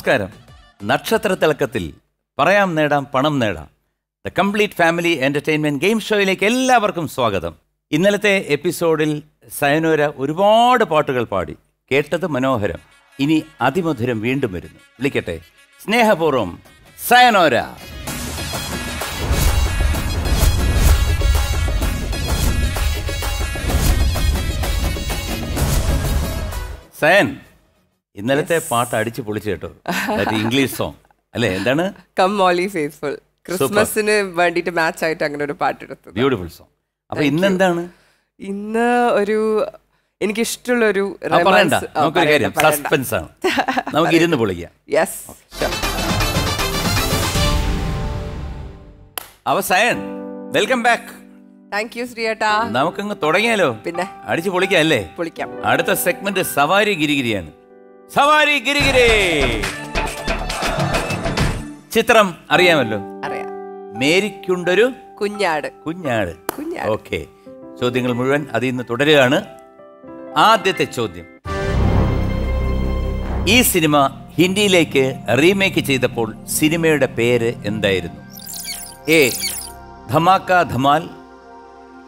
നമസ്കാരം. നക്ഷത്ര തിളക്കത്തിൽ പറയാം നേടാം പണം നേടാം. The complete family entertainment game ഷോയിലേക്ക് എല്ലാവർക്കും സ്വാഗതം. ഇന്നലത്തെ എപ്പിസോഡിൽ സയനോര ഒരുപാട് പാട്ടുകൾ പാടി. കേട്ടത് മനോഹരം. ഇനി അതിമധുരം വീണ്ടും വരുന്നു. വിളിക്കട്ടെ. സ്നേഹപൂർവം സയനോര. സയൻ ഇന്നലത്തെ പാട്ട് അടിച്ചു പൊളിച്ചു കേട്ടോ. ഇംഗ്ലീഷ് സോങ് അല്ലേ? എന്താണ്? കം മോളി ഫേസ്ഫുൾ ക്രിസ്മസിന് വേണ്ടിയിട്ട് മാച്ച് ആയിട്ട് അങ്ങനെ ഒരു പാട്ട് എടുത്തു ബ്യൂട്ടിഫുൾ സോങ് അപ്പൊ ഇന്ന് ഒരു എനിക്ക് ഇഷ്ടമുള്ള ഒരു എനിക്കിഷ്ടമുള്ളൊരു സസ്പെൻസ് ആണ്. നമുക്ക് ഇരുന്ന് പൊളിക്കാം. യെസ് അവ സയൻ വെൽക്കം ബാക്ക് താങ്ക് യു ശ്രീയേട്ടാ. നമുക്കങ്ങ് തുടങ്ങിയാലോ? പിന്നെ? അടിച്ചു പൊളിക്കാം അല്ലേ? പൊളിക്കാം. അടുത്ത സെഗ്മെന്റ് സവാരി ഗിരിഗിരിയാണ്. സവാരി ഗിരിഗിരി ചിത്രം അറിയാമല്ലോ? അറിയാം. മേരിക്കുണ്ടൊരു കുഞ്ഞാട്. കുഞ്ഞാട്. കുഞ്ഞാട്. ഓക്കെ. ചോദ്യങ്ങൾ മുഴുവൻ അതിൽ നിന്ന് തുടരുകയാണ്. ആദ്യത്തെ ചോദ്യം. ഈ സിനിമ ഹിന്ദിയിലേക്ക് റീമേക്ക് ചെയ്തപ്പോൾ സിനിമയുടെ പേര് എന്തായിരുന്നു? A. Dhamaka Dhamaal.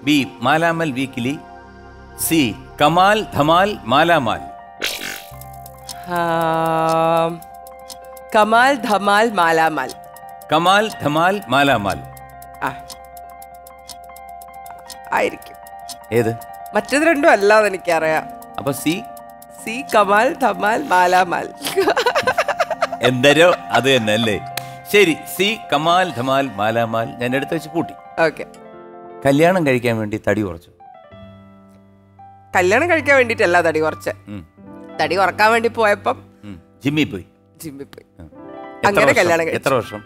B. Malamaal Weekly. C. Kamaal Dhamaal Malamaal. Kamaal Dhamaal Malamaal. Kamaal Dhamaal Malamaal. ആ. ആയിരിക്കും. ഏത്? മറ്റേത് രണ്ടും അല്ലാതെ എനിക്കറിയാം. അപ്പൊ സി? സി കമാൽ ധമാൽ മാലാമാൽ. എന്തരോ അത് തന്നെ അല്ലേ? ശരി സി കമാൽ ധമാൽ മാലാമാൽ ഞാൻ എടുത്ത് വെച്ച് പൂട്ടി ഓക്കെ. കല്യാണം കഴിക്കാൻ വേണ്ടി തടി കുറച്ചു. കല്യാണം കഴിക്കാൻ വേണ്ടിയിട്ടല്ല തടി കുറച്ച്. തടി ഉറക്കാൻ വേണ്ടി പോയപ്പം. ജിമ്മിൽ പോയി. ജിമ്മിൽ പോയി. അങ്ങനെ? കല്യാണം എത്ര വർഷം?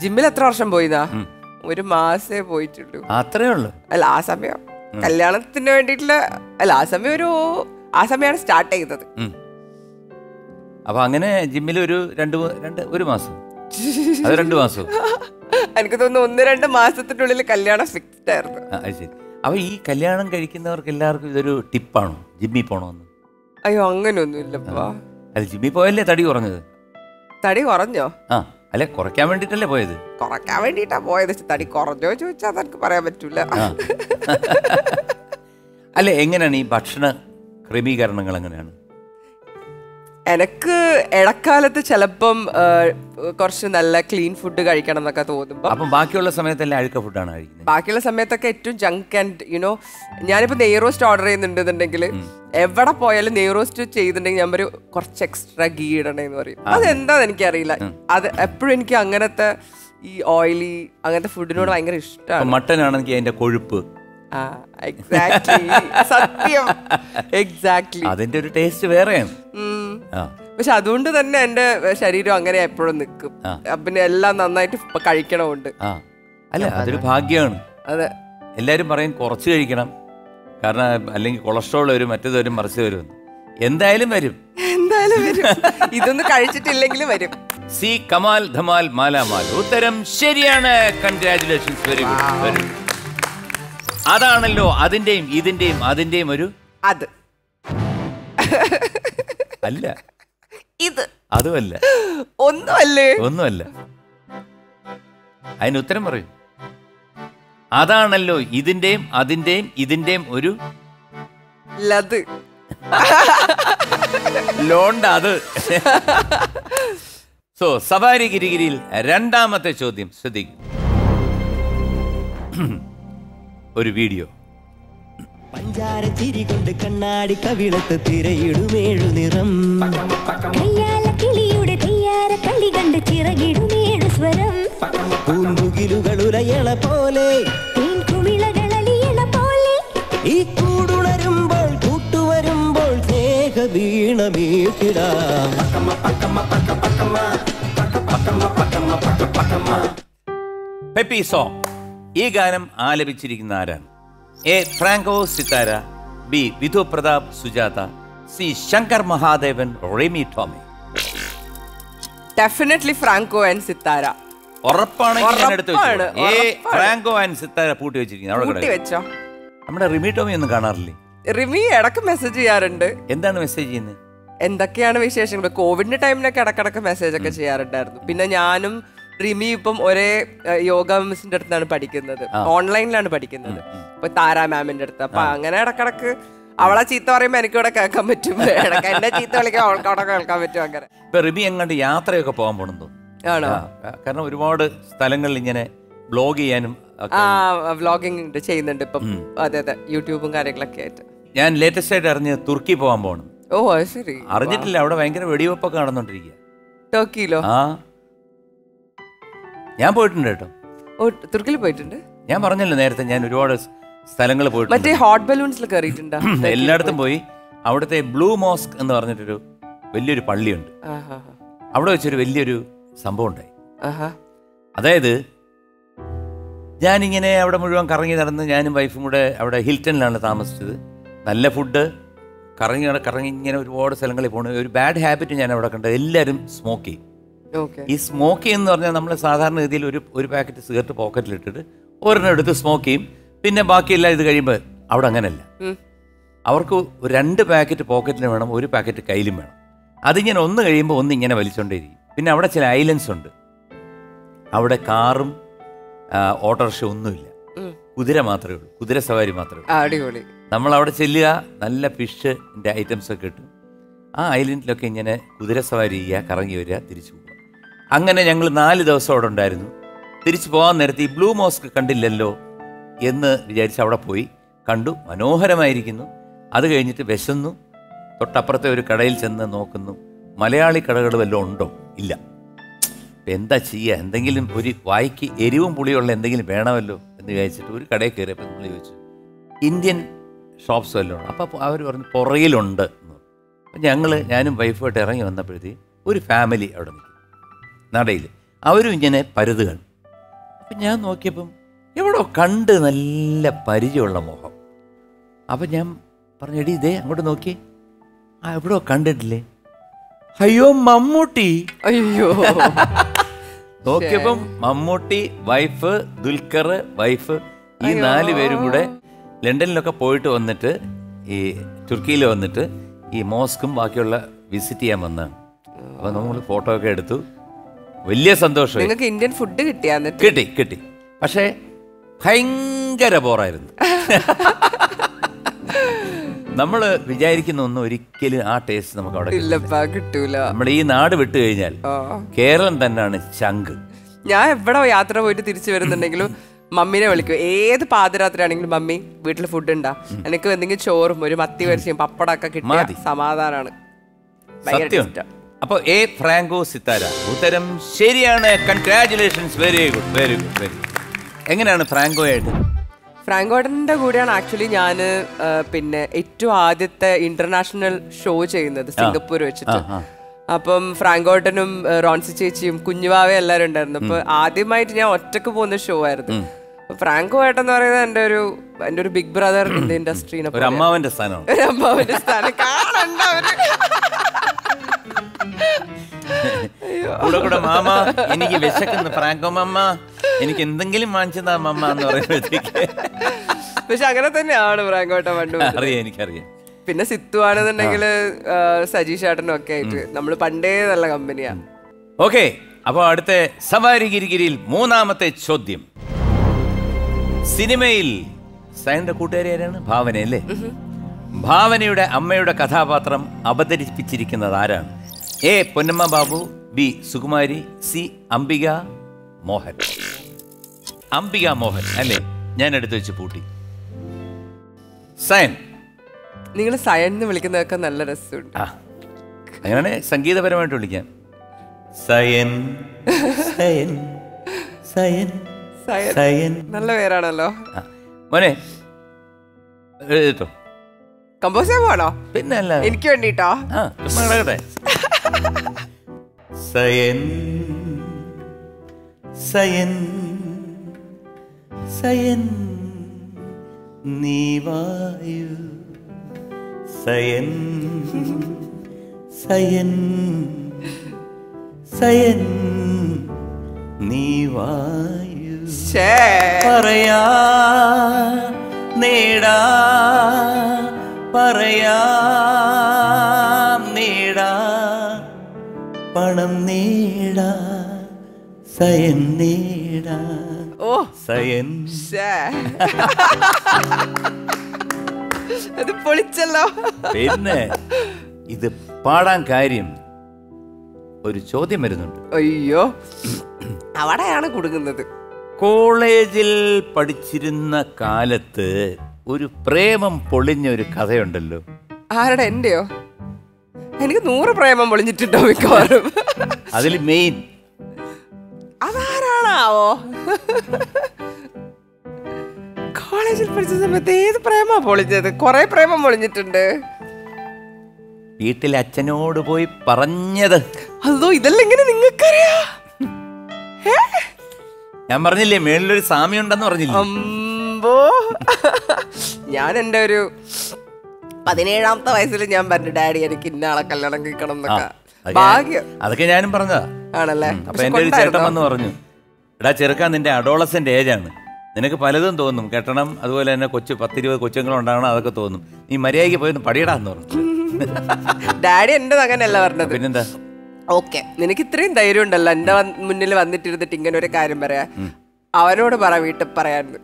ജിമ്മിൽ എത്ര വർഷം പോയിന്നാ? ഉം. ഒരു മാസേ പോയിട്ടുള്ളൂ. അത്രേ ഉള്ളൂ? അല്ല ആ സമയം. കല്യാണത്തിന് വേണ്ടിയിട്ടുള്ള അല്ല ആ സമയം ഒരു ആ സമയമാണ് സ്റ്റാർട്ട് ചെയ്തത്. അപ്പൊ അങ്ങനെ ജിമ്മിൽ ഒരു രണ്ട് രണ്ട് ഒരു മാസം. അത് രണ്ട് മാസം. എനിക്ക് തോന്നുന്നു ഒന്ന് രണ്ട് മാസത്തിനുള്ളിൽ കല്യാണം ഫിക്സ്ഡ് ആയിരുന്നു. അപ്പൊ ഈ കല്യാണം കഴിക്കുന്നവർക്ക് എല്ലാവർക്കും ഇതൊരു ടിപ്പാണോ ജിമ്മിൽ പോണോന്ന്. അയ്യോ അങ്ങനെയൊന്നും ഇല്ലപ്പാ അല്ല ജിമ്മിൽ പോയല്ലേ തടി കുറഞ്ഞത്? തടി കുറഞ്ഞോ? ആ അല്ലെ കുറയ്ക്കാൻ വേണ്ടിട്ടല്ലേ പോയത്? കുറയ്ക്കാൻ വേണ്ടിട്ടാ പോയത്. തടി കുറഞ്ഞോ ചോദിച്ചാൽ അതെനിക്ക് പറയാൻ പറ്റൂല. അല്ല എങ്ങനെയാണ് ഈ ഭക്ഷണ ക്രമീകരണങ്ങൾ എങ്ങനെയാണ്? എനക്ക് ഇടക്കാലത്ത് ചിലപ്പം കുറച്ച് നല്ല ക്ലീൻ ഫുഡ് കഴിക്കണം എന്നൊക്കെ തോന്നുമ്പോ അപ്പം ബാക്കിയുള്ള സമയത്തെല്ലാം അഴുക്ക ഫുഡാണ് കഴിക്കുന്നത്. ബാക്കിയുള്ള സമയത്തൊക്കെ ഏറ്റവും ജങ്ക് ആൻഡ് യുനോ ഞാനിപ്പോ നെയ് റോസ്റ്റ് ഓർഡർ ചെയ്യുന്നുണ്ടെന്നുണ്ടെങ്കിൽ എവിടെ പോയാലും നെയ് റോസ്റ്റ് ചെയ്തിട്ടുണ്ടെങ്കിൽ ഞാൻ ഒരു കുറച്ച് എക്സ്ട്രാ ഗീ ഇടണേന്ന് പറയും. അതെന്താന്ന് എനിക്കറിയില്ല. അത് എപ്പോഴും എനിക്ക് അങ്ങനത്തെ ഈ ഓയിലി അങ്ങനത്തെ ഫുഡിനോട് ഭയങ്കര ഇഷ്ടമാണ് മട്ടൻ ആണെങ്കിൽ അതിന്റെ കൊഴുപ്പ്. സത്യം. എക്സാക്ട്ലി അതിന്റെ ഒരു ടേസ്റ്റ് വേറെയാണ്. പക്ഷെ അതുകൊണ്ട് തന്നെ എന്റെ ശരീരം അങ്ങനെ എപ്പോഴും നിൽക്കും. പിന്നെ എല്ലാം നന്നായിട്ട് കഴിക്കണമുണ്ട്. അല്ല അതൊരു ഭാഗ്യമാണ് അതെ. എല്ലാരും പറയും കുറച്ച് കഴിക്കണം. കാരണം അല്ലെങ്കിൽ കൊളസ്ട്രോൾ വരും മറ്റേത് വരും മറിച്ച് വരും എന്തായാലും വരും. എന്തായാലും വരും. ഇതൊന്നും കഴിച്ചിട്ടില്ലെങ്കിലും വരും. സി കമാൽ ധമാൽ മാലാമാൽ. ഉത്തരം ശരിയാണ്. കൺഗ്രാറ്റുലേഷൻസ് വെരി ഗുഡ് വരും അതാണല്ലോ അതിന്റെയും ഇതിന്റെയും അതിന്റെയും ഒരു അത്. അല്ല. ഇത്. അതുമല്ല. ഒന്നുമല്ലേ? ഒന്നുമല്ല. അതിന് ഉത്തരം പറയൂ. അതാണല്ലോ ഇതിന്റെയും അതിന്റെയും ഇതിന്റെയും ഒരു ലത്. ലോണ്ട അത്. സോ സവാരി ഗിരിഗിരിയിൽ രണ്ടാമത്തെ ചോദ്യം ശ്രദ്ധിക്കും. ഒരു വീഡിയോ പഞ്ചാര ചിരി കൊണ്ട് കണ്ണാടി കവിളത്ത് തിരയിടുമേഴു നിറം. കയ്യാല കിളിയുടെ തെയ്യാര കളി കണ്ട് ചിറകിടുമേഴു സ്വരം. പൂന്തുകിലുകൾ ഉലയള പോലെ. തേൻ കുമിളകളലിയണ പോലെ. ഈ കൂടുണരുമ്പോൾ കൂട്ടുവരുമ്പോൾ സ്നേഹ വീണ മീട്ടിടാം പെപ്പി സോങ് ഈ ഗാനം ആലപിച്ചിരിക്കുന്ന ആരാണ്? A Franco Sithara B Vidhu Prathap Sujatha C Shankar Mahadevan Rimi Tomy. Definitely Franco and Sithara ഉറപ്പാണെങ്കിൽ ഞാൻ എടുത്ത് ഉറപ്പാണ്, വെച്ചു ഏ ഫ്രാങ്കോ ആൻഡ് സിത്താര പൂട്ടി വെച്ചിരിക്കുന്നു. അവിടെ കൂട്ടി. വെച്ചോ? നമ്മുടെ റിമി ടോമി ഒന്നും കാണാറില്ലേ? റിമി ഇടയ്ക്ക് മെസ്സേജ് ചെയ്യാറുണ്ട്. എന്താണ് മെസ്സേജ് ചെയ്യുന്നത് എന്തൊക്കെയാണ് വിശേഷങ്ങൾ കോവിഡിന്റെ ടൈമിലൊക്കെ ഇടക്കിടക്ക് മെസ്സേജ് ഒക്കെ ചെയ്യാറുണ്ടായിരുന്നു. പിന്നെ ഞാനും റിമി ഇപ്പം ഒരേ യോഗ മിസ്സിന്റെ അടുത്താണ് പഠിക്കുന്നത്. ഓൺലൈനിലാണ് പഠിക്കുന്നത്. ഇപ്പൊ താര മാമിന്റെ അടുത്ത്. അപ്പൊ അങ്ങനെ ഇടക്കിടക്ക് അവളെ ചീത്ത പറയുമ്പോ എനിക്കിവിടെ കേൾക്കാൻ പറ്റും. എന്റെ ചീത്ത വിളിക്കാൻ അവൾക്ക് അവിടെ കേൾക്കാൻ പറ്റും അങ്ങനെ. ഇപ്പൊ റിമി എങ്ങാണ്ട് യാത്രയൊക്കെ പോകാൻ പോണെന്ന് ആണോ? കാരണം ഒരുപാട് സ്ഥലങ്ങളിൽ ഇങ്ങനെ ബ്ലോഗ് ചെയ്യാനും ആ വ്ലോഗിങ് ചെയ്യുന്നുണ്ട് ഇപ്പം. അതെ അതെ. യൂട്യൂബും കാര്യങ്ങളൊക്കെ ആയിട്ട്. ഞാൻ ലേറ്റസ്റ്റ് ആയിട്ട് അറിഞ്ഞ് തുർക്കി പോകാൻ പോകണം ഓ ശരി. അറിഞ്ഞിട്ടില്ല അവിടെ ഭയങ്കര വെടിവെപ്പൊക്കെ നടന്നോണ്ടിരിക്കുക ടോക്കിയിലോ? ആ. ഞാൻ പോയിട്ടുണ്ട് കേട്ടോ. ഓ തുർക്കിയിൽ പോയിട്ടുണ്ട്? ഞാൻ പറഞ്ഞല്ലോ നേരത്തെ ഞാൻ ഒരുപാട് സ്ഥലങ്ങൾ പോയിട്ടുണ്ട്. മറ്റേ ഹോട്ട് ബലൂൺസിൽ കയറിയിട്ടുണ്ടോ? എല്ലായിടത്തും പോയി. അവിടുത്തെ ബ്ലൂ മോസ്ക് എന്ന് പറഞ്ഞിട്ടൊരു വലിയൊരു പള്ളിയുണ്ട്. അവിടെ വെച്ചൊരു വലിയൊരു സംഭവം ഉണ്ടായി. അതായത് ഞാനിങ്ങനെ അവിടെ മുഴുവൻ കറങ്ങി നടന്ന് ഞാനും വൈഫും കൂടെ അവിടെ ഹിൽട്ടണിലാണ് താമസിച്ചത്. നല്ല ഫുഡ് കറങ്ങി കറങ്ങി ഇങ്ങനെ ഒരുപാട് സ്ഥലങ്ങളിൽ പോകണം ഒരു ബാഡ് ഹാബിറ്റ് ഞാൻ അവിടെ കണ്ടത് എല്ലാവരും സ്മോക്ക് ചെയ്യും. ഈ സ്മോക്ക് എന്ന് പറഞ്ഞാൽ നമ്മൾ സാധാരണ രീതിയിൽ ഒരു ഒരു പാക്കറ്റ് സിഗരറ്റ് പോക്കറ്റിലിട്ടിട്ട് ഒരെണ്ണം എടുത്ത് സ്മോക്ക് ചെയ്യും. പിന്നെ ബാക്കിയെല്ലാം ഇത് കഴിയുമ്പോൾ അവിടെ അങ്ങനെയല്ല. അവർക്ക് രണ്ട് പാക്കറ്റ് പോക്കറ്റിന് വേണം ഒരു പാക്കറ്റ് കയ്യിലും വേണം. അതിങ്ങനെ ഒന്ന് കഴിയുമ്പോൾ ഒന്ന് ഇങ്ങനെ വലിച്ചുകൊണ്ടേയിരിക്കും പിന്നെ അവിടെ ചില ഐലൻസ് ഉണ്ട്. അവിടെ കാറും ഓട്ടോറിക്ഷ ഒന്നുമില്ല. കുതിര മാത്രമേ ഉള്ളൂ. കുതിര സവാരി മാത്രമേ ഉള്ളൂ. അടിപൊളി. നമ്മൾ അവിടെ ചെല്ലുക നല്ല ഫിഷിന്റെ ഐറ്റംസ് ഒക്കെ കിട്ടും ആ ഐലൻഡിലൊക്കെ ഇങ്ങനെ കുതിര സവാരി ചെയ്യുക കറങ്ങി വരിക തിരിച്ചു പോവുക. അങ്ങനെ ഞങ്ങൾ നാല് ദിവസം അവിടെ ഉണ്ടായിരുന്നു. തിരിച്ചു പോകാൻ നേരത്തെ ഈ ബ്ലൂ മോസ്ക് കണ്ടില്ലല്ലോ എന്ന് വിചാരിച്ച് അവിടെ പോയി. കണ്ടു മനോഹരമായിരിക്കുന്നു. അത് കഴിഞ്ഞിട്ട് വിശന്നു. തൊട്ടപ്പുറത്തെ ഒരു കടയിൽ ചെന്ന് നോക്കുന്നു. മലയാളി കടകൾ വല്ലതും ഉണ്ടോ? ഇല്ല. എന്താ ചെയ്യുക എന്തെങ്കിലും ഒരു വായിക്ക് എരിവും പുളിയുള്ള എന്തെങ്കിലും വേണമല്ലോ എന്ന് വിചാരിച്ചിട്ട് ഒരു കടയിൽ കയറിയപ്പോൾ നമ്മൾ ചോദിച്ചു ഇന്ത്യൻ ഷോപ്സ് വല്ലതും അപ്പോൾ അവർ പറഞ്ഞു പുറയിലുണ്ട് എന്ന് പറഞ്ഞു. അപ്പം ഞങ്ങൾ ഞാനും വൈഫുമായിട്ട് ഇറങ്ങി വന്നപ്പോഴത്തേക്ക് ഒരു ഫാമിലി അവിടെ നിൽക്കും നടയിൽ. അവരും ഇങ്ങനെ പരുതുകൾ. അപ്പം ഞാൻ നോക്കിയപ്പം എവിടെ കണ്ട് നല്ല പരിചയമുള്ള മുഖം. അപ്പം ഞാൻ പറഞ്ഞു എടി ഇതേ അങ്ങോട്ട് നോക്കി ആ എവിടോ കണ്ടിട്ടില്ലേ? അയ്യോ മമ്മൂട്ടി. അയ്യോ. നോക്കിയപ്പം മമ്മൂട്ടി വൈഫ് ദുൽഖർ വൈഫ് ഈ നാല് പേരും കൂടെ ലണ്ടനിലൊക്കെ പോയിട്ട് വന്നിട്ട് ഈ തുർക്കിയിൽ വന്നിട്ട് ഈ മോസ്കും ബാക്കിയുള്ള വിസിറ്റ് ചെയ്യാൻ വന്നതാണ് അപ്പൊ നമ്മൾ ഫോട്ടോ ഒക്കെ എടുത്തു. വലിയ സന്തോഷം നിങ്ങൾക്ക് ഇന്ത്യൻ ഫുഡ് കിട്ടിയാ എന്നിട്ട്? കിട്ടി കിട്ടി. പക്ഷേ ഭയങ്കര ബോറായിരുന്നു. നമ്മൾ വിചാരിക്കുന്ന ഒന്നും ഒരിക്കലും ആ ടേസ്റ്റ് നമുക്ക് അവിടെ. ഇല്ലപ്പാ കിട്ടൂല. നമ്മൾ ഈ നാട് വിട്ടു കഴിഞ്ഞാൽ കേരളം തന്നെയാണ് ചങ്ക് ഞാൻ എവിടെ യാത്ര പോയിട്ട് തിരിച്ചു വരുന്നുണ്ടെങ്കിലും മമ്മീനെ വിളിക്കും. ഏത് പാതിരാത്രി ആണെങ്കിലും മമ്മി വീട്ടിൽ ഫുഡ് ഉണ്ടാ എനിക്ക് എന്തെങ്കിലും ചോറും ഒരു മത്തി വരച്ചും പപ്പടമൊക്കെ കിട്ടിയ സമാധാനമാണ് സമാധാനാണ്. ഭയങ്കര സത്യം taste അപ്പൊ എ ഫ്രാങ്കോ സിത്താര. ഉത്തരം ശരിയാണ്. Congratulations very good very good very എങ്ങനെയാണ് ഫ്രാങ്കോ ആയിട്ട് ഫ്രാങ്കോട്ടന്റെ കൂടെയാണ് ആക്ച്വലി ഞാൻ പിന്നെ ഏറ്റവും ആദ്യത്തെ ഇന്റർനാഷണൽ ഷോ ചെയ്യുന്നത് സിംഗപ്പൂർ വെച്ചിട്ട്. അപ്പം ഫ്രാങ്കോട്ടനും റോൺസി ചേച്ചിയും കുഞ്ഞുവാവ എല്ലാവരും ഉണ്ടായിരുന്നു. അപ്പൊ ആദ്യമായിട്ട് ഞാൻ ഒറ്റയ്ക്ക് പോകുന്ന ഷോ ആയിരുന്നു. ഫ്രാങ്കോ ഏട്ടൻ എന്ന് പറയുന്നത് എന്റെ ഒരു എന്റെ ഒരു ബിഗ് ബ്രദർ ദ ഇൻഡസ്ട്രീനെ അമ്മാവന്റെ സ്ഥാനം. കാണണ്ട കൂടെ കൂടെ മാമ എനിക്ക് വിശക്കുന്നു. ഫ്രാങ്കോ മാമ എനിക്ക് എന്തെങ്കിലും വാങ്ങിച്ചതാ മമ്മ എന്ന് പറയുമ്പോഴത്തേക്ക്. പക്ഷെ അങ്ങനെ തന്നെയാണ് ഫ്രാങ്കോട്ട പണ്ട്. അറിയാം എനിക്കറിയാം. പിന്നെ സിത്തു ആണെന്നുണ്ടെങ്കിൽ സജീഷ് ചേട്ടനും ഒക്കെ ആയിട്ട് നമ്മൾ പണ്ടേ നല്ല കമ്പനിയാ. ഓക്കെ അപ്പോൾ അടുത്ത സവാരി ഗിരിഗിരിയിൽ മൂന്നാമത്തെ ചോദ്യം. സിനിമയിൽ സയന്റെ കൂട്ടുകാരി ആരാണ്? ഭാവന അല്ലേ? ഭാവനയുടെ അമ്മയുടെ കഥാപാത്രം അവതരിപ്പിച്ചിരിക്കുന്നത് ആരാണ്? A. Ponnamma Babu B Sukumari C Ambika Mohan. Ambika Mohan അല്ലേ? ഞാൻ എടുത്തു വെച്ച് പൂട്ടി. സയൻ. നിങ്ങൾ സയൻ എന്ന് വിളിക്കുന്നതൊക്കെ നല്ല രസമുണ്ട്. അങ്ങനെ സംഗീതപരമായിട്ട് വിളിക്കാം. സയൻ സയൻ സയൻ സയൻ. നല്ല പേരാണല്ലോ. മോനെ കമ്പോസ് ചെയ്യാൻ പോണോ പിന്നെ അല്ല എനിക്ക് വേണ്ടിട്ടോ. സയൻ സയൻ സയൻ നീ വായു സയൻ സയൻ സയൻ നീ വായു ഷേ പറയാ സയൻ നേടാൻ ഓ. സയൻ. ശ്ശേ. അത് പൊളിച്ചല്ലോ. പിന്നെ ഇത് പാടാൻ കാര്യം ഒരു ചോദ്യം വരുന്നുണ്ട്. അയ്യോ. അവിടെയാണ് കൊടുക്കുന്നത് കോളേജിൽ പഠിച്ചിരുന്ന കാലത്ത് ഒരു പ്രേമം പൊളിഞ്ഞ ഒരു കഥയുണ്ടല്ലോ. ആരുടെ? എന്റെയോ? എനിക്ക് നൂറ് പ്രേമം പൊളിഞ്ഞിട്ടുണ്ടോ മിക്കവാറും? അതിൽ മെയിൻ. അതാരാണാവോ കോളേജിൽ പഠിച്ച സമയത്ത് ഏത് പ്രേമ പൊളിഞ്ഞത്? കുറെ പ്രേമം പൊളിഞ്ഞിട്ടുണ്ട്. വീട്ടിൽ അച്ഛനോട് പോയി പറഞ്ഞത്. അതോ ഇതെല്ലാം ഇങ്ങനെ നിങ്ങൾക്കറിയാ? ഞാൻ പറഞ്ഞില്ലേ മേളിലൊരു സാമി ഉണ്ടെന്ന് പറഞ്ഞില്ലേ? അമ്പോ. ഞാൻ എന്റെ ഒരു പതിനേഴാമത്തെ വയസ്സിൽ ഞാൻ പറഞ്ഞു ഡാഡി എനിക്ക് ഇന്നാളെ കല്യാണം കഴിക്കണം എന്നൊക്കെ. അതൊക്കെ ഭാഗ്യം. അതൊക്കെ ഞാനും പറഞ്ഞതാ. ആണല്ലേ? അപ്പൊ എന്റെ ഒരു ചേട്ടൻ വന്ന് പറഞ്ഞു. എടാ ചെറുക്കാൻ നിന്റെ അഡോളസന്റ് ഏജാണ് നിനക്ക് പലതും തോന്നും. കെട്ടണം അതുപോലെ തന്നെ കൊച്ചു പത്തിരുപത് കൊച്ചുങ്ങളും ഉണ്ടാകണം അതൊക്കെ തോന്നും. നീ മര്യാദയ്ക്ക് പോയി പടിയിടാന്ന് പറഞ്ഞു. ഡാഡി എന്റെ അങ്ങനെയല്ല പറഞ്ഞത്. പിന്നെന്താ? ഓക്കെ നിനക്ക് ഇത്രയും ധൈര്യം ഉണ്ടല്ലോ. എന്റെ മുന്നിൽ വന്നിട്ടിരുന്നിട്ട് ഇങ്ങനെ ഒരു കാര്യം പറയാ. അവനോട് പറ വീട്ടിൽ പറയാന്ന്.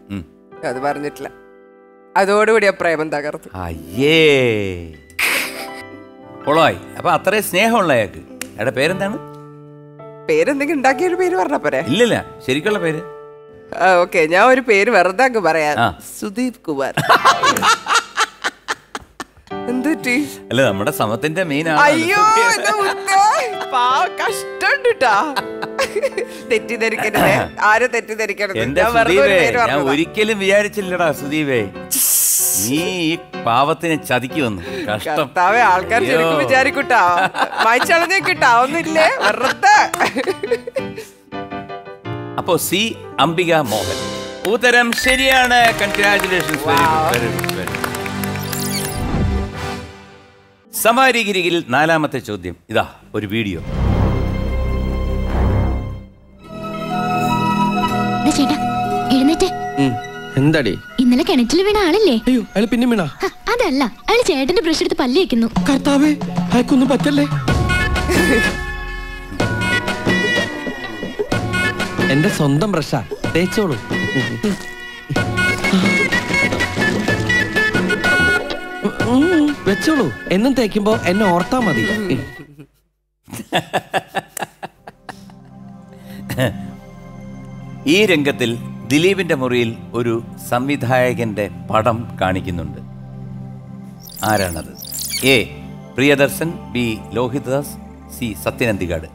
അത് പറഞ്ഞിട്ടില്ല. അതോടുകൂടി ആ പ്രേമം തകർത്തു അയ്യേ. കൊളമായി അപ്പൊ അത്രയും സ്നേഹമുള്ള അയാൾക്ക്. അയാളുടെ പേരെന്താണ്? പേരെന്തെങ്കിലും ഉണ്ടാക്കിയൊരു പേര് പറഞ്ഞാ പോരെ? ഇല്ലില്ല ശരിക്കുള്ള പേര്. ഓക്കെ ഞാൻ ഒരു പേര് വെറുതെ അങ്ങ് പറയാം. സുദീപ് കുമാർ. എന്തുറ്റി അല്ല നമ്മുടെ സമത്തിന്റെ മെയിൻ അയ്യോ എന്റെ മുത്തേ. പാവം കഷ്ടമുണ്ട് ട്ടാ. തെറ്റിദ്ധരിക്കരുതേ. ആരും തെറ്റിദ്ധരിക്കരുത്. എന്റെ ഞാൻ ഒരു. ഒരിക്കലും വിചാരിച്ചില്ലടാ സുദീപേ. നീ ഈ പാവത്തിനെ ചതിക്കുവന്നു കഷ്ടം. കർത്താവെ ആൾക്കാർ അയ്യോ. ശരിക്കും വിചാരിക്കൂട്ടാ. മായ്ച്ചളഞ്ഞേ കിട്ടാ വെറുതെ. അപ്പോ സി അംബിക മോഹൻ. ഉത്തരം ശരിയാണ്. Congratulations very good very good very സമാരിഗിരിയിൽ നാലാമത്തെ ചോദ്യം. ഇതാ ഒരു വീഡിയോ. ചേട്ടാ എഴുന്നേറ്റ്. എന്താടി? ഇന്നലെ കിണറ്റിൽ വീണ ആളല്ലേ? അയ്യോ അയാൾ പിന്നെ വീണ? അതല്ല അയാൾ ചേട്ടന്റെ ബ്രഷ് എടുത്ത് പല്ല് വെക്കുന്നു. കർത്താവേ അയക്കൊന്നും പറ്റല്ലേ? എന്റെ സ്വന്തം ബ്രഷാ തേച്ചോളൂ. വെച്ചോളൂ. എന്നും തേക്കുമ്പോ എന്നെ ഓർത്താ മതി. ഈ രംഗത്തിൽ ദിലീപിന്റെ മുറിയിൽ ഒരു സംവിധായകന്റെ പടം കാണിക്കുന്നുണ്ട്. ആരാണത്? A. Priyadarshan B. Lohithadas C. Sathyan Anthikad.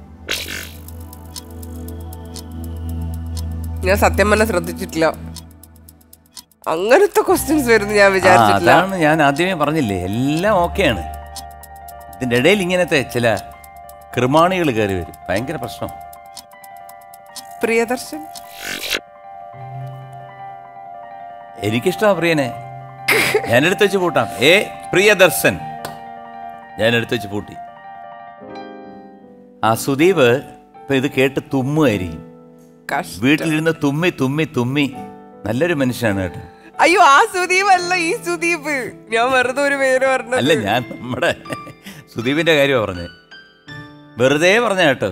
ഞാൻ സത്യം പറഞ്ഞ ശ്രദ്ധിച്ചിട്ടില്ല. അങ്ങനത്തെ ക്വസ്റ്റ്യൻസ് വരുന്നു ഞാൻ വിചാരിച്ചിട്ടില്ല. അതാണ് ഞാൻ ആദ്യമേ പറഞ്ഞില്ലേ എല്ലാം ഓക്കെയാണ്. ഇതിന്റെ ഇടയിൽ ഇങ്ങനത്തെ ചില കൃമാണികൾ കയറി വരും. ഭയങ്കര പ്രശ്നം. പ്രിയദർശൻ? എനിക്കിഷ്ടമാ പ്രിയനെ. ഞാൻ എടുത്തു വെച്ച് പൂട്ടാം. ഏ പ്രിയദർശൻ. ഞാൻ എടുത്തു വെച്ച് പൂട്ടി. ആ സുദീപ് ഇപ്പൊ ഇത് കേട്ട് തുമ്മുമായിരിക്കും വീട്ടിലിരുന്ന് തുമ്മി തുമ്മി തുമ്മി നല്ലൊരു മനുഷ്യനാണ് കേട്ടോ. അയ്യോ ആ സുദീപ് അല്ല ഈ സുദീപ്. ഞാൻ വെറുതെ ഒരു പേര് പറഞ്ഞു അല്ല ഞാൻ നമ്മുടെ സുദീപിന്റെ കാര്യമാണ് പറഞ്ഞത് വെറുതെ പറഞ്ഞ കേട്ടോ.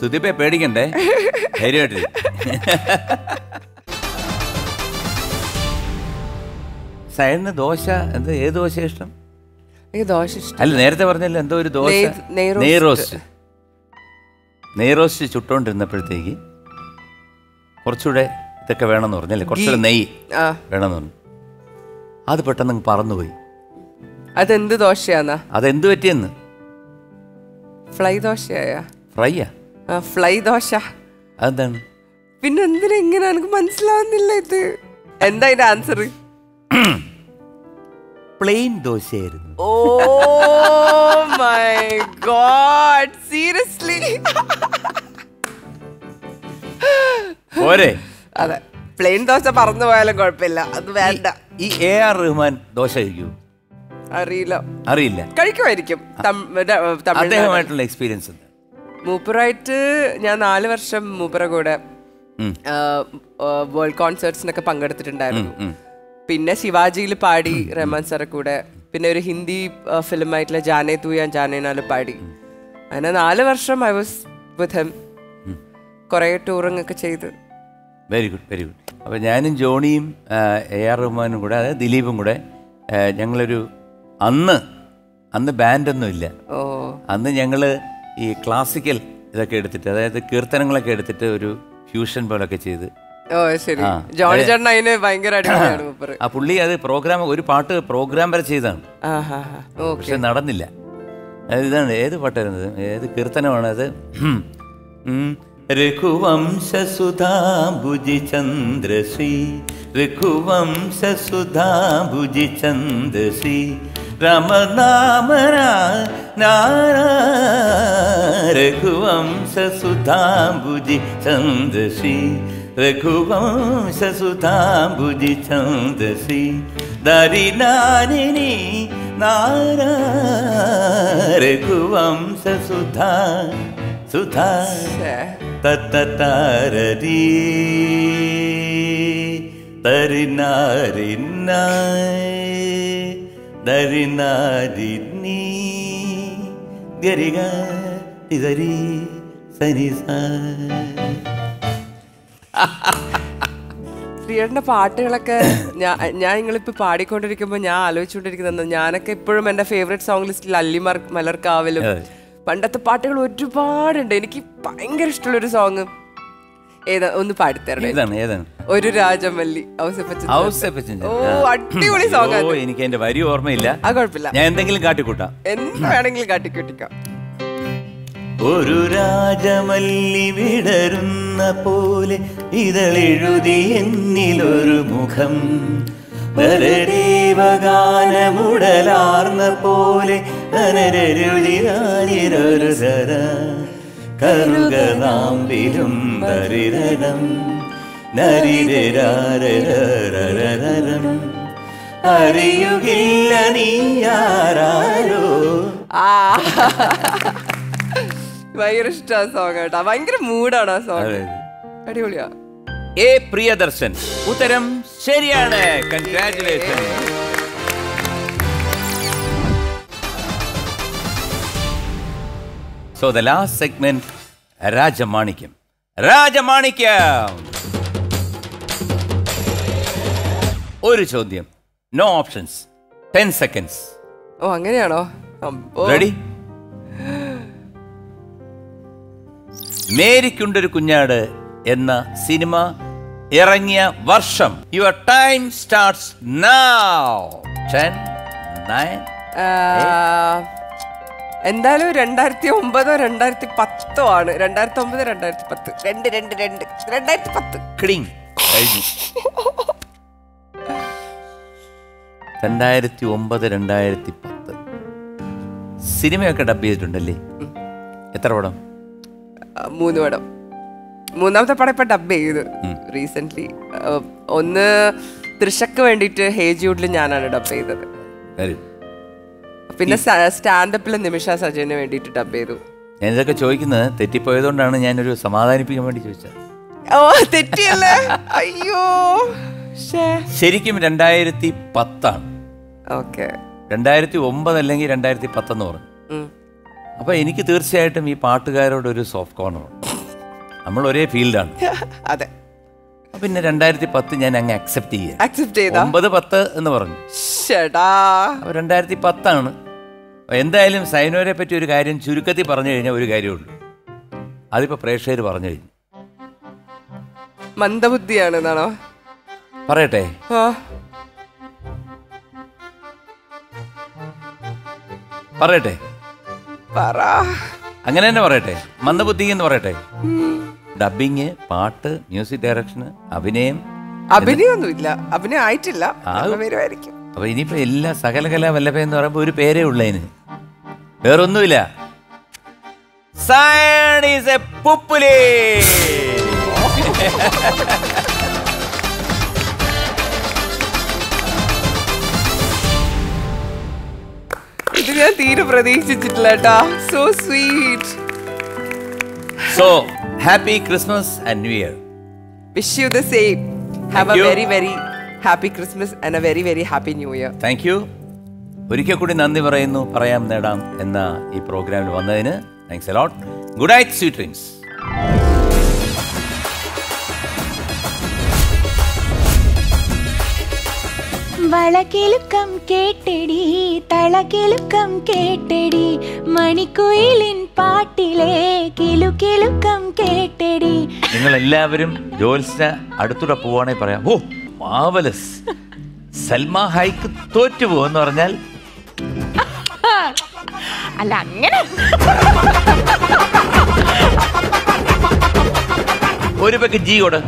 സുദീപെ പേടിക്കണ്ടേ? ധൈര്യമായിട്ട് സൈഡിന് ദോശ എന്താ ഏത് ദോശ ഇഷ്ടം? എനിക്ക് ദോശ ഇഷ്ടം. അല്ല നേരത്തെ പറഞ്ഞല്ലോ എന്തോ ഒരു ദോശ? നെയ്- നെയ് റോസ്റ്റ്. നെയ്റോസ്റ്റ് നെയ്റോസ്റ്റ് ചുട്ടോണ്ടിരുന്നപ്പോഴത്തേക്ക് കുറച്ചുകൂടെ ഇതൊക്കെ വേണമെന്ന് പറഞ്ഞല്ലേ? കുറച്ചുകൂടെ നെയ്യ് വേണമെന്ന് പറഞ്ഞു. അത് പെട്ടെന്ന് പറന്നുപോയി. അതെന്ത് ദോശയാന്നാ? അതെന്ത് പറ്റിയെന്ന്? ഫ്ലൈ ദോശയായ? ഫ്രൈയാ? ഫ്ലൈ ദോശ. അതെന്താണ്? പിന്നെ എന്തിനാ ഇങ്ങനെ? എനിക്ക് മനസ്സിലാവുന്നില്ല ഇത്. എന്താ അതിന്റെ ആൻസർ പ്ലെയിൻ ദോശയായിരുന്നു. ഓ മൈ ഗോഡ് സീരിയസ്ലി പോരെ. അതെ. പ്ലെയിൻ ദോശ പറന്നു പോയാലും കുഴപ്പമില്ല. അത് വേണ്ട. ഈ എ ആർ റഹ്മാൻ ദോശ കഴിക്കൂ അറിയില്ല. അറിയില്ല. കഴിക്കുമായിരിക്കും. അദ്ദേഹമായിട്ടുള്ള എക്സ്പീരിയൻസ് മൂപ്പറായിട്ട് ഞാൻ നാല് വർഷം മൂപ്പറ കൂടെ. വേൾഡ് കോൺസേർട്സിനൊക്കെ പങ്കെടുത്തിട്ടുണ്ടായിരുന്നു. പിന്നെ ശിവാജിയിൽ പാടി റഹ്മാൻ സാറെ കൂടെ. പിന്നെ ഒരു ഹിന്ദി ഫിലിം ആയിട്ടുള്ള ജാനേ തൂ ഞാൻ ജാനേനാല് പാടി. അങ്ങനെ നാല് വർഷം ഐ വാസ് വിത്ത് ഹെം. കുറെ ടൂറിങ് ഒക്കെ ചെയ്ത്. Very good very good. അപ്പോൾ ഞാനും ജോണിയും എ ആർ റഹ്മാനും കൂടെ അതായത് ദിലീപും കൂടെ ഞങ്ങളൊരു അന്ന് അന്ന് ബാൻഡൊന്നും ഇല്ല. ഓ. അന്ന് ഞങ്ങൾ ഈ ക്ലാസിക്കൽ ഇതൊക്കെ എടുത്തിട്ട് അതായത് കീർത്തനങ്ങളൊക്കെ എടുത്തിട്ട് ഒരു ഫ്യൂഷൻ പോലൊക്കെ ചെയ്ത് ഓ ശരി. ജോണി ചേട്ടൻ അതിന് ഭയങ്കര അടിപൊളിയാണ് ആ പുള്ളി അത് പ്രോഗ്രാം ഒരു പാട്ട് പ്രോഗ്രാം വരെ ചെയ്തതാണ്. പക്ഷെ നടന്നില്ല. അത് ഇതാണ് ഏത് പാട്ടായിരുന്നത് ഏത് കീർത്തനമാണ് അത്. രഘുവംശസുധാഭുജി ചന്ദ്രശ്രീ രഘുവംശസുധാഭുജി ചന്ദ്രശ്രീ രമനാമരാ രഘുവംശസുധാഭുജി ചന്ദ്രശ്രീ रघुवंशसुताम्बुजिछन्दसि बुद्धिषौ नारा रघुवंशसुधा सुधा सुधा त तारी दरि नारिणरि सनिसा ശ്രീയേട്ടന്റെ പാട്ടുകളൊക്കെ ഞാൻ ഞാൻ നിങ്ങളിപ്പോ പാടിക്കൊണ്ടിരിക്കുമ്പോൾ ഞാൻ ആലോചിച്ചുകൊണ്ടിരിക്കുന്നത് ഞാനൊക്കെ ഇപ്പോഴും എന്റെ ഫേവറേറ്റ് സോങ് ലിസ്റ്റിൽ അല്ലിമർ മലർക്കാവലും. പണ്ടത്തെ പാട്ടുകൾ ഒരുപാടുണ്ട്. എനിക്ക് ഭയങ്കര ഇഷ്ടമുള്ള ഒരു സോങ് ഏതാ? ഒന്ന് പാടിത്തരണേ. ഒരു രാജമല്ലി. ഓ അടിപൊളി സോങ് എനിക്ക് എന്റെ വരി ഓർമ്മയില്ല. അത് കുഴപ്പമില്ല. ഞാൻ എന്തെങ്കിലും കാട്ടിക്കൂട്ടാം. എന്ത് വേണമെങ്കിലും കാട്ടിക്കൂട്ടിക്കാം. ഒരു രാജമല്ലി വിടരുന്ന പോലെ ഇതളെഴുതി എന്നിലൊരു മുഖം. നരദേവഗാനമുടലാർന്ന പോലെ അനരരുളിരാനിരൊരു സര കറുക നാമ്പിലും നരിരണം നരിരരരരരരം അറിയുകില്ല നീ ആരാരോ? ആ. ഭയങ്കര ഇഷ്ടമാണ് സോങ് കേട്ടോ. ഭയങ്കര മൂഡാണ് ആ സോങ് അടിപൊളിയാ. ഏ പ്രിയദർശൻ ഉത്തരം ശരിയാണ്. Congratulation so the last segment Rajamanikyam. Rajamanikyam. ഒരു ചോദ്യം. നോ ഓപ്ഷൻസ് ടെൻ സെക്കൻഡ്സ് ഓ അങ്ങനെയാണോ. റെഡി മേരിക്കുണ്ടൊരു കുഞ്ഞാട് എന്ന സിനിമ ഇറങ്ങിയ വർഷം. Your time starts now ten nine ആ, എന്തായാലും രണ്ടായിരത്തി ഒമ്പതോ രണ്ടായിരത്തി പത്തോ ആണ്. രണ്ടായിരത്തി ഒമ്പത് രണ്ടായിരത്തി പത്ത് രണ്ട് രണ്ട് രണ്ട്. രണ്ടായിരത്തി പത്ത് ക്ലിങ് കഴിഞ്ഞു. രണ്ടായിരത്തി ഒമ്പത് രണ്ടായിരത്തി പത്ത് സിനിമയൊക്കെ ഡബ് ചെയ്തിട്ടുണ്ടല്ലേ? എത്ര പടം? മൂന്ന് പടം. മൂന്നാമത്തെ പടം ഇപ്പൊ ഡബ് ചെയ്ത് റീസെന്റ് ഒന്ന് തൃശക്ക് വേണ്ടിയിട്ട് ഹേജിയൂഡിൽ ഞാനാണ് ഡബ് ചെയ്തത്. പിന്നെ സ്റ്റാൻഡപ്പിൽ നിമിഷ സജയന് വേണ്ടിട്ട് ഡബ് ചെയ്തു. ഞാൻ ഇതൊക്കെ ചോദിക്കുന്നത് തെറ്റിപ്പോയതുകൊണ്ടാണ് ഞാനൊരു സമാധാനിപ്പിക്കാൻ വേണ്ടി ചോദിച്ചത്. ഓ തെറ്റിയല്ലേ? അയ്യോ ശരിക്കും രണ്ടായിരത്തി പത്താണ്. ഓക്കെ. രണ്ടായിരത്തി ഒമ്പത് അല്ലെങ്കിൽ രണ്ടായിരത്തി പത്തെന്ന് പറഞ്ഞു. അപ്പോൾ എനിക്ക് തീർച്ചയായിട്ടും ഈ പാട്ടുകാരോട് ഒരു സോഫ്റ്റ് കോർണർ ഉണ്ട്. നമ്മൾ ഒരേ ഫീൽഡാണ്. അതെ. പിന്നെ രണ്ടായിരത്തി പത്ത് ഞാൻ അങ്ങ് അക്സെപ്റ്റ് ചെയ്യാം. അക്സെപ്റ്റ് ചെയ്താ? ഒമ്പത് പത്ത് എന്ന് പറഞ്ഞു. അപ്പോൾ രണ്ടായിരത്തി പത്താണ് എന്തായാലും സൈനോരെ പറ്റി ഒരു കാര്യം ചുരുക്കത്തിൽ പറഞ്ഞു കഴിഞ്ഞാൽ ഒരു കാര്യമുള്ളൂ. അതിപ്പോൾ പ്രേക്ഷകർ പറഞ്ഞു കഴിഞ്ഞു. മന്ദബുദ്ധിയാണ് എന്നാണോ പറയട്ടെ പറയട്ടെ. പറ. അങ്ങനെ തന്നെ പറയട്ടെ. മന്ദബുദ്ധി എന്ന് പറയട്ടെ. ഡബിങ് പാട്ട് മ്യൂസിക് ഡയറക്ഷൻ അഭിനയം. അഭിനയൊന്നുമില്ല. അഭിനയം ആയിട്ടില്ല. വരുമായിരിക്കും. അപ്പൊ ഇനിയിപ്പോ എല്ലാ സകലകല വല്ലഭ എന്ന് പറയുമ്പോ ഒരു പേരേ ഉള്ളതിന് വേറൊന്നുമില്ല. Scion is എ പുപ്പുലി ഞാൻ തീരെ പ്രതീക്ഷിച്ചിട്ടില്ല കേട്ടാ so sweet so happy Christmas and new year wish you the same have a. Very very happy Christmas and a very very happy new year thank you ഒരിക്കൽ കൂടി നന്ദി പറയുന്നു. പറയാം നേടാം എന്ന ഈ പ്രോഗ്രാമിൽ വന്നതിന് thanks a lot good night sweet dreams വളകിലുക്കം കേട്ടടി തളകിലുക്കം കേട്ടടി മണിക്കുയിലിൻ പാട്ടിലെ കിലുകിലുക്കം കേട്ടടി. നിങ്ങൾ എല്ലാവരും ജോൽസിന് അടുത്തൂടെ പോവാണെ പറയാം. ഓ മാവലസ്. സൽമ ഹൈക്ക് തോറ്റു പോവെന്ന് പറഞ്ഞാൽ? അല്ല അങ്ങനെ. ഒരു പേക്ക് ജിയോട്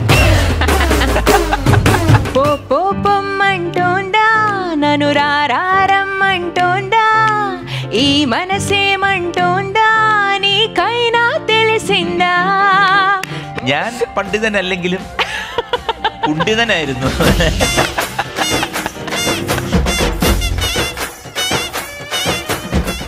പോ പോ പൊമ്മൻ ടോൺ నన్ను రారమ్మంటోందా ఈ మనసేమంటోందా నీకైనా తెలిసిందా ഞാൻ പണ്ഡിതനല്ലെങ്കിലും കുണ്ഡിതനായിരുന്നു